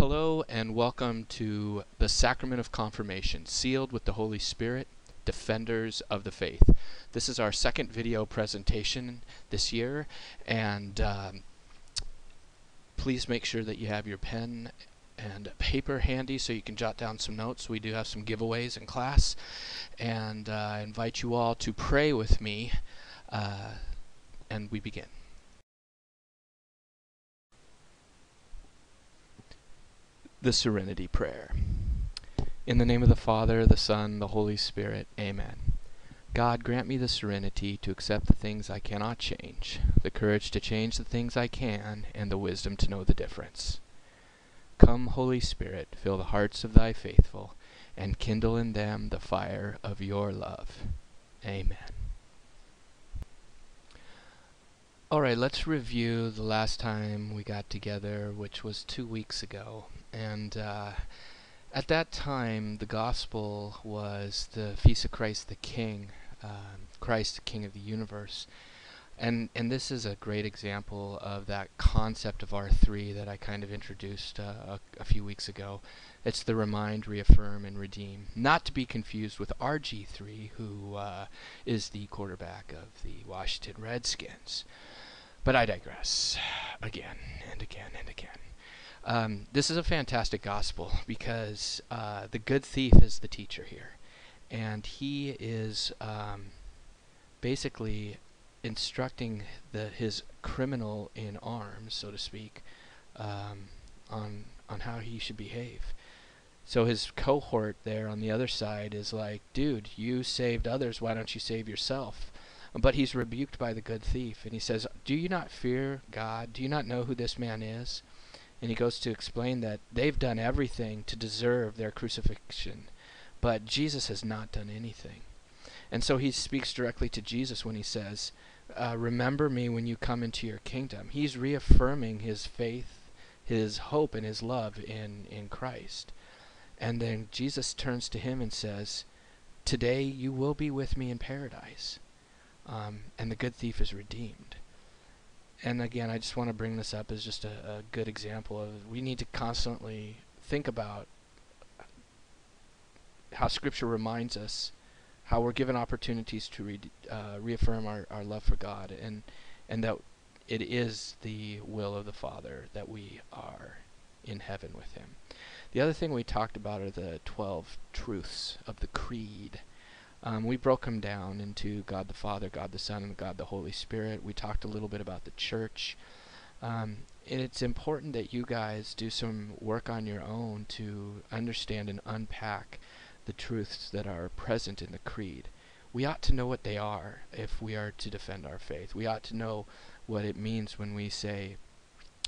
Hello and welcome to the Sacrament of Confirmation, sealed with the Holy Spirit, Defenders of the Faith. This is our second video presentation this year, and um, please make sure that you have your pen and paper handy so you can jot down some notes. We do have some giveaways in class, and uh, I invite you all to pray with me, uh, and we begin. The Serenity Prayer. In the name of the Father, the Son, the Holy Spirit, Amen. God, grant me the serenity to accept the things I cannot change, the courage to change the things I can, and the wisdom to know the difference. Come, Holy Spirit, fill the hearts of thy faithful, and kindle in them the fire of your love. Amen. All right, let's review the last time we got together, which was two weeks ago. And uh, at that time, the gospel was the feast of Christ the King, um, Christ the King of the universe. And, and this is a great example of that concept of R3 that I kind of introduced uh, a, a few weeks ago. It's the remind, reaffirm, and redeem. Not to be confused with RG3, who uh, is the quarterback of the Washington Redskins. But I digress again and again and again. Um, this is a fantastic gospel because uh, the good thief is the teacher here, and he is um, basically instructing the his criminal in arms, so to speak, um, on on how he should behave. So his cohort there on the other side is like, dude, you saved others, why don't you save yourself? But he's rebuked by the good thief, and he says, Do you not fear God? Do you not know who this man is? And he goes to explain that they've done everything to deserve their crucifixion, but Jesus has not done anything. And so he speaks directly to Jesus when he says, uh, Remember me when you come into your kingdom. He's reaffirming his faith, his hope, and his love in, in Christ. And then Jesus turns to him and says, Today you will be with me in paradise. Um, and the good thief is redeemed and again, I just want to bring this up as just a, a good example of we need to constantly think about how Scripture reminds us how we're given opportunities to re- uh, reaffirm our, our love for God, and and that it is the will of the Father that we are in heaven with Him. The other thing we talked about are the twelve truths of the Creed. Um, we broke them down into God the Father, God the Son, and God the Holy Spirit. We talked a little bit about the church. Um, it's important that you guys do some work on your own to understand and unpack the truths that are present in the creed. We ought to know what they are if we are to defend our faith. We ought to know what it means when we say,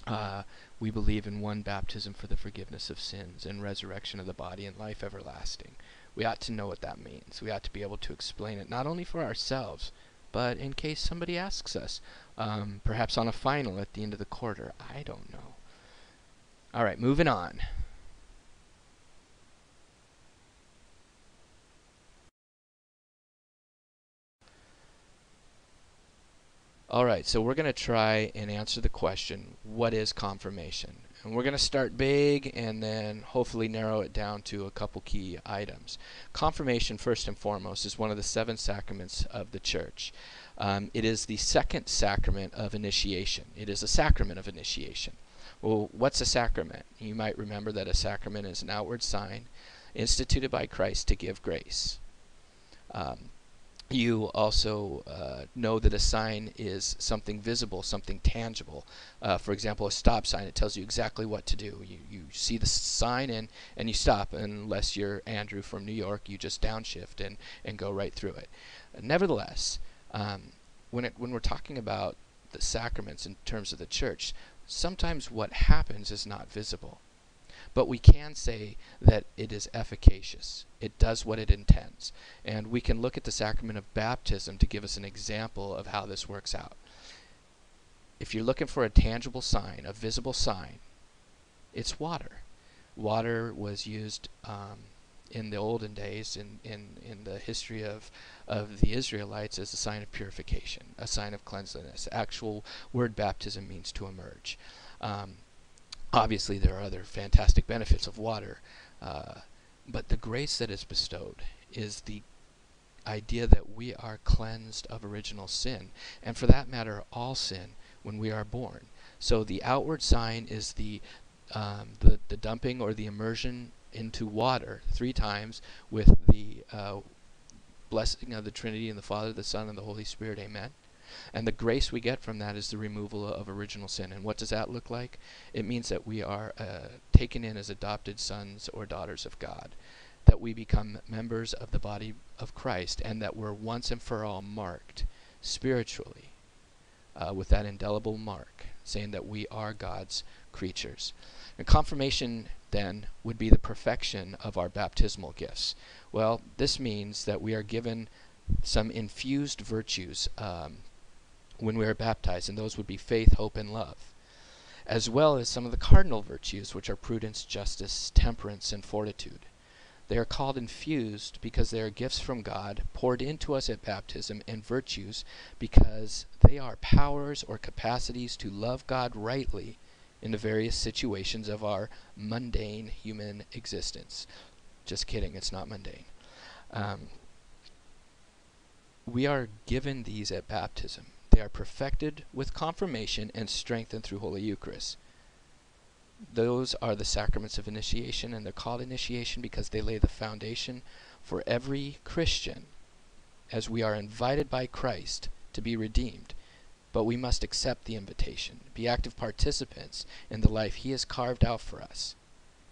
uh, we believe in one baptism for the forgiveness of sins and resurrection of the body and life everlasting we ought to know what that means. We ought to be able to explain it, not only for ourselves, but in case somebody asks us, um, perhaps on a final at the end of the quarter. I don't know. All right, moving on. All right, so we're going to try and answer the question, what is confirmation? And we're going to start big and then hopefully narrow it down to a couple key items. Confirmation, first and foremost, is one of the seven sacraments of the church. Um, it is the second sacrament of initiation. It is a sacrament of initiation. Well, what's a sacrament? You might remember that a sacrament is an outward sign instituted by Christ to give grace. Um, you also uh, know that a sign is something visible, something tangible. Uh, for example, a stop sign, it tells you exactly what to do. You, you see the sign and, and you stop, unless you're Andrew from New York, you just downshift and, and go right through it. nevertheless, um, when, it, when we're talking about the sacraments in terms of the church, sometimes what happens is not visible. But we can say that it is efficacious. It does what it intends. And we can look at the sacrament of baptism to give us an example of how this works out. If you're looking for a tangible sign, a visible sign, it's water. Water was used um, in the olden days, in, in, in the history of, of the Israelites, as a sign of purification, a sign of cleanliness. Actual word baptism means to emerge. Um, Obviously, there are other fantastic benefits of water, uh, but the grace that is bestowed is the idea that we are cleansed of original sin, and for that matter, all sin when we are born. So the outward sign is the um, the, the dumping or the immersion into water three times with the uh, blessing of the Trinity and the Father, the Son, and the Holy Spirit. Amen. And the grace we get from that is the removal of original sin. And what does that look like? It means that we are uh, taken in as adopted sons or daughters of God, that we become members of the body of Christ, and that we're once and for all marked spiritually uh, with that indelible mark, saying that we are God's creatures. And confirmation then would be the perfection of our baptismal gifts. Well, this means that we are given some infused virtues um, when we are baptized, and those would be faith, hope, and love, as well as some of the cardinal virtues, which are prudence, justice, temperance, and fortitude. They are called infused because they are gifts from God poured into us at baptism, and virtues because they are powers or capacities to love God rightly in the various situations of our mundane human existence. Just kidding, it's not mundane. Um, we are given these at baptism. They are perfected with confirmation and strengthened through Holy Eucharist. Those are the sacraments of initiation, and they're called initiation because they lay the foundation for every Christian as we are invited by Christ to be redeemed but we must accept the invitation, be active participants in the life He has carved out for us.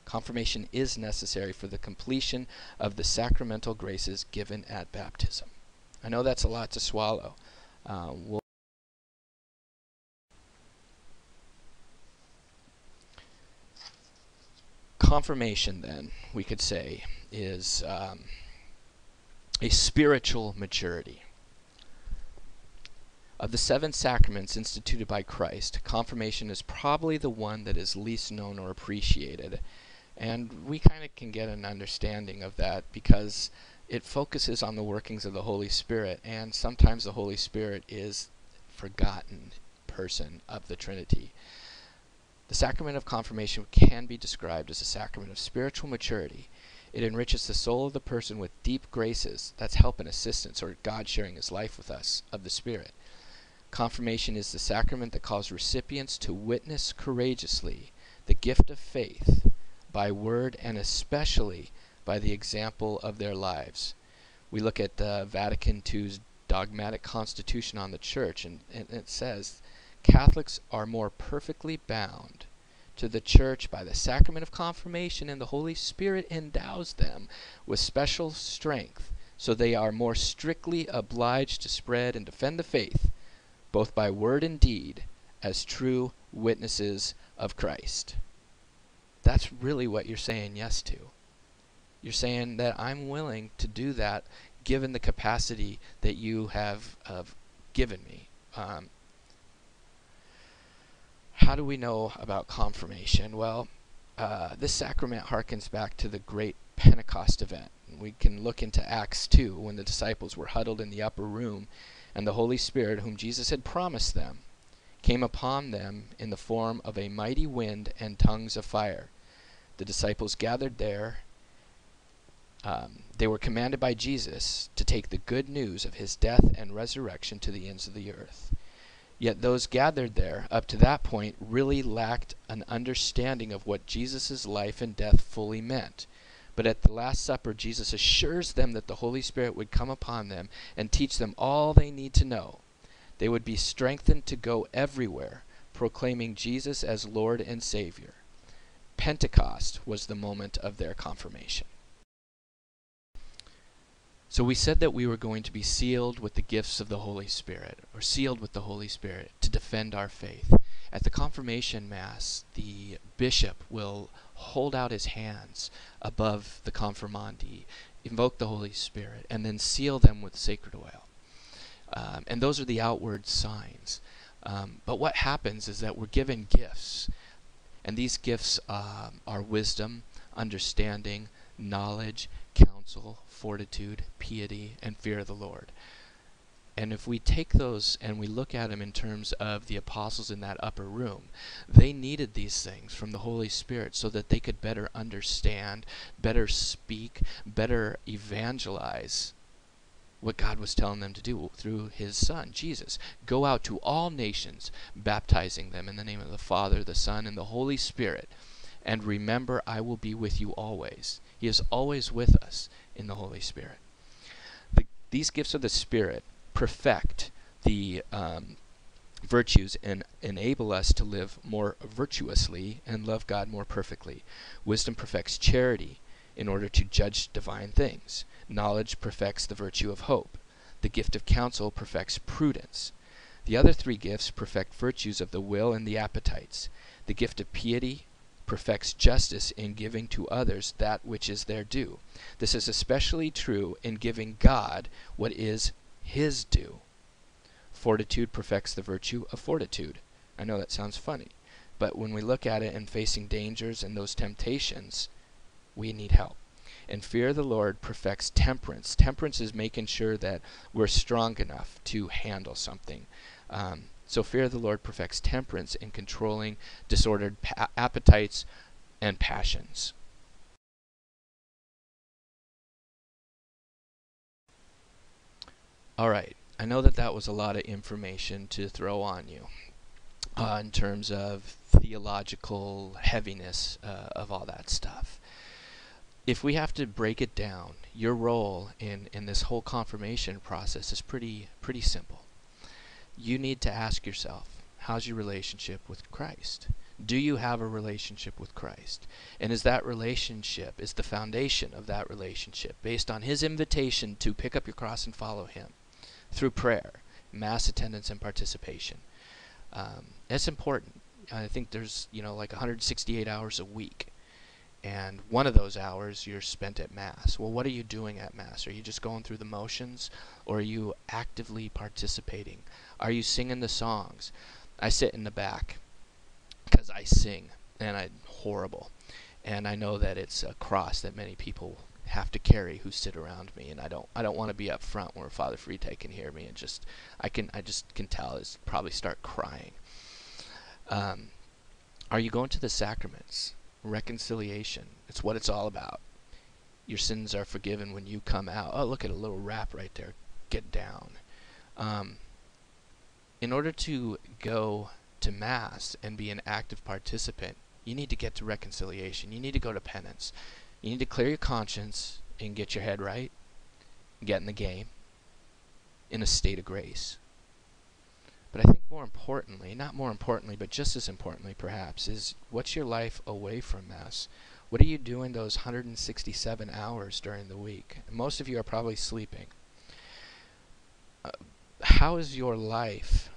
Confirmation is necessary for the completion of the sacramental graces given at baptism. I know that's a lot to swallow. Uh, we'll confirmation, then, we could say, is um, a spiritual maturity. Of the seven sacraments instituted by Christ, confirmation is probably the one that is least known or appreciated. And we kind of can get an understanding of that because it focuses on the workings of the Holy Spirit, and sometimes the Holy Spirit is forgotten person of the Trinity. The sacrament of confirmation can be described as a sacrament of spiritual maturity. It enriches the soul of the person with deep graces, that's help and assistance, or God sharing his life with us, of the Spirit. Confirmation is the sacrament that calls recipients to witness courageously the gift of faith by word and especially by the example of their lives. We look at uh, Vatican II's dogmatic constitution on the church, and, and it says Catholics are more perfectly bound to the church by the sacrament of confirmation, and the Holy Spirit endows them with special strength, so they are more strictly obliged to spread and defend the faith both by word and deed, as true witnesses of Christ. That's really what you're saying yes to. You're saying that I'm willing to do that given the capacity that you have given me. Um, how do we know about confirmation? Well, uh, this sacrament harkens back to the great Pentecost event. We can look into Acts 2 when the disciples were huddled in the upper room and the Holy Spirit, whom Jesus had promised them, came upon them in the form of a mighty wind and tongues of fire. The disciples gathered there. Um, they were commanded by Jesus to take the good news of his death and resurrection to the ends of the earth. Yet those gathered there, up to that point, really lacked an understanding of what Jesus' life and death fully meant. But at the Last Supper, Jesus assures them that the Holy Spirit would come upon them and teach them all they need to know. They would be strengthened to go everywhere, proclaiming Jesus as Lord and Savior. Pentecost was the moment of their confirmation. So we said that we were going to be sealed with the gifts of the Holy Spirit, or sealed with the Holy Spirit to defend our faith. At the confirmation mass, the bishop will hold out his hands above the confirmandi, invoke the Holy Spirit, and then seal them with sacred oil. Um, and those are the outward signs. Um, but what happens is that we're given gifts, and these gifts um, are wisdom, understanding, knowledge, counsel, fortitude, piety, and fear of the Lord. And if we take those and we look at them in terms of the apostles in that upper room, they needed these things from the Holy Spirit so that they could better understand, better speak, better evangelize what God was telling them to do through his son, Jesus. Go out to all nations, baptizing them in the name of the Father, the Son, and the Holy Spirit. And remember, I will be with you always. He is always with us in the Holy Spirit. The, these gifts of the Spirit perfect the um, virtues and enable us to live more virtuously and love God more perfectly. Wisdom perfects charity in order to judge divine things. Knowledge perfects the virtue of hope. The gift of counsel perfects prudence. The other three gifts perfect virtues of the will and the appetites. The gift of piety perfects justice in giving to others that which is their due. This is especially true in giving God what is his due. Fortitude perfects the virtue of fortitude. I know that sounds funny, but when we look at it and facing dangers and those temptations, we need help. And fear of the Lord perfects temperance. Temperance is making sure that we're strong enough to handle something. Um, so fear of the Lord perfects temperance in controlling disordered appetites and passions. All right, I know that that was a lot of information to throw on you uh, in terms of theological heaviness uh, of all that stuff. If we have to break it down, your role in, in this whole confirmation process is pretty pretty simple. You need to ask yourself, how's your relationship with Christ? Do you have a relationship with Christ? And is that relationship, is the foundation of that relationship based on His invitation to pick up your cross and follow Him? through prayer, mass attendance and participation. Um, it's important. I think there's you know like 168 hours a week, and one of those hours you're spent at mass. Well, what are you doing at mass? Are you just going through the motions, or are you actively participating? Are you singing the songs? I sit in the back because I sing, and I'm horrible, and I know that it's a cross that many people have to carry who sit around me, and I don't I don't want to be up front where Father Frite can hear me and just I can I just can tell is probably start crying. Um, are you going to the sacraments? Reconciliation. It's what it's all about. Your sins are forgiven when you come out. Oh, look at a little rap right there. Get down. Um, in order to go to Mass and be an active participant, you need to get to reconciliation. You need to go to penance. You need to clear your conscience and get your head right, get in the game in a state of grace. But I think more importantly, not more importantly, but just as importantly perhaps, is what's your life away from Mass? What are you doing those 167 hours during the week? Most of you are probably sleeping. How is your life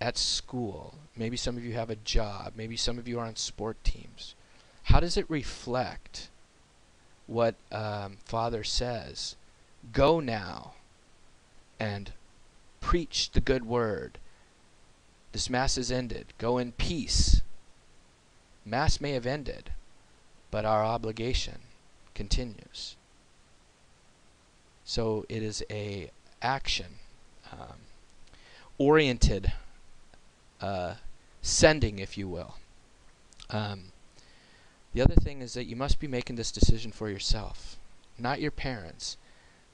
at school? Maybe some of you have a job. Maybe some of you are on sport teams. How does it reflect what um, Father says? Go now and preach the good word. This Mass is ended. Go in peace. Mass may have ended, but our obligation continues. So it is a action um, oriented uh, sending, if you will. Um, the other thing is that you must be making this decision for yourself, not your parents.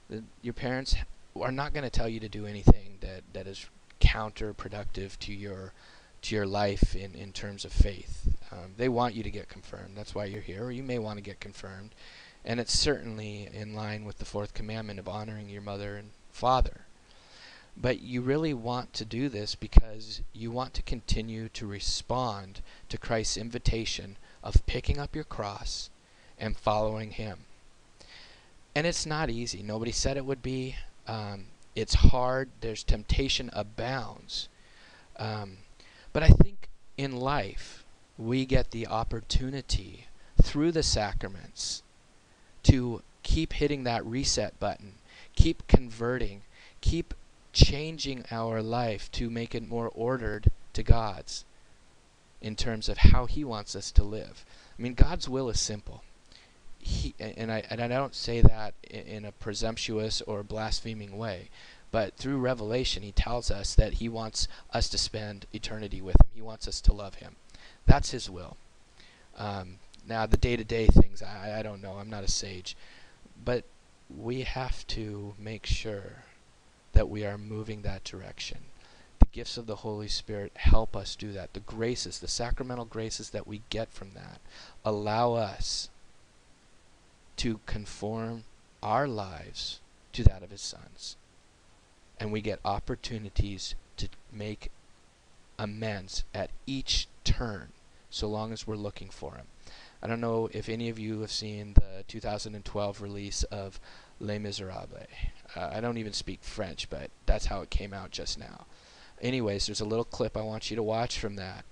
The, your parents are not going to tell you to do anything that, that is counterproductive to your to your life in, in terms of faith. Um, they want you to get confirmed. That's why you're here. Or you may want to get confirmed. And it's certainly in line with the fourth commandment of honoring your mother and father. But you really want to do this because you want to continue to respond to Christ's invitation of picking up your cross and following Him. And it's not easy. Nobody said it would be. Um, it's hard. There's temptation abounds. Um, but I think in life, we get the opportunity through the sacraments to keep hitting that reset button, keep converting, keep changing our life to make it more ordered to God's in terms of how He wants us to live. I mean, God's will is simple. He, and I and I don't say that in a presumptuous or blaspheming way, But through revelation, he tells us that he wants us to spend eternity with him. He wants us to love him. That's his will. Um, now, the day to day things, I, I don't know. I'm not a sage. But we have to make sure that we are moving that direction. The gifts of the Holy Spirit help us do that. The graces, the sacramental graces that we get from that, allow us to conform our lives to that of His sons. And we get opportunities to make amends at each turn, so long as we're looking for Him. I don't know if any of you have seen the 2012 release of Les Miserables. Uh, I don't even speak French, but that's how it came out just now. Anyways, there's a little clip I want you to watch from that.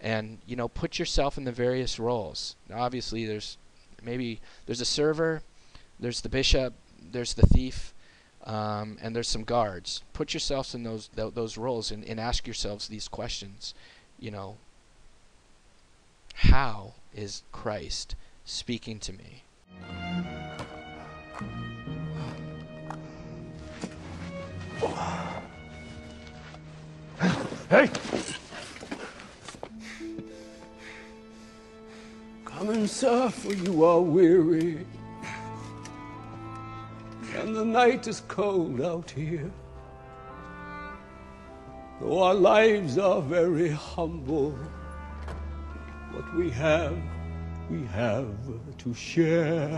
And, you know, put yourself in the various roles. Now, obviously, there's maybe there's a server, there's the bishop, there's the thief, um, and there's some guards. Put yourselves in those th those roles and, and ask yourselves these questions. You know, how is Christ speaking to me? Hey! Come and surf, for you are weary. And the night is cold out here. Though our lives are very humble, what we have, we have to share.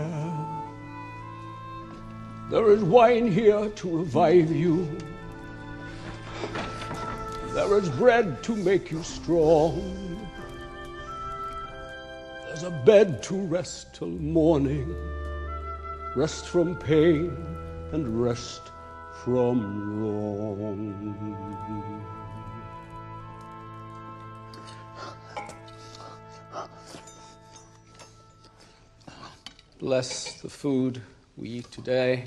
There is wine here to revive you. There is bread to make you strong. There's a bed to rest till morning. Rest from pain and rest from wrong. Bless the food we eat today.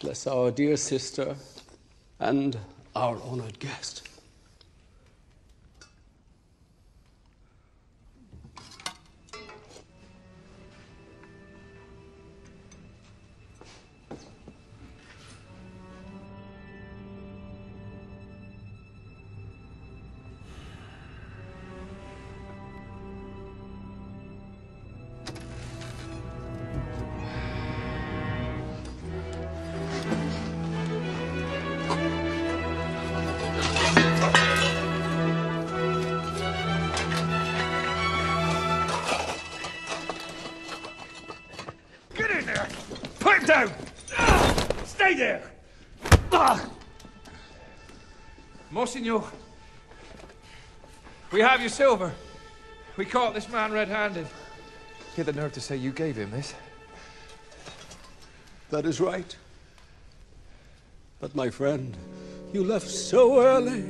Bless our dear sister and our honored guest. Monsignor, we have your silver. We caught this man red-handed. You had the nerve to say you gave him this? That is right. But my friend, you left so early.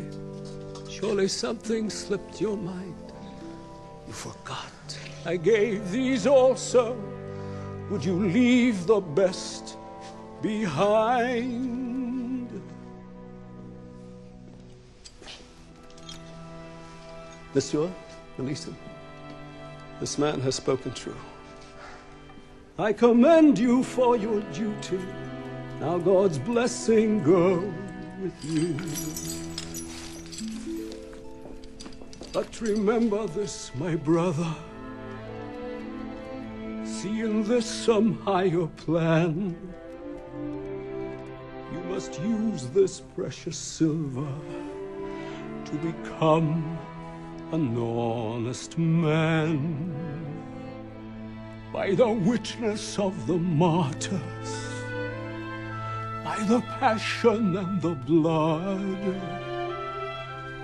Surely something slipped your mind. You forgot. I gave these also. Would you leave the best behind? Monsieur, him. This man has spoken true. I commend you for your duty. Now God's blessing go with you. But remember this, my brother. See in this some higher plan. You must use this precious silver to become an honest man by the witness of the martyrs, by the passion and the blood.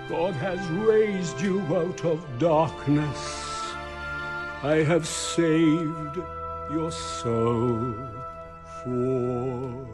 God has raised you out of darkness. I have saved your soul for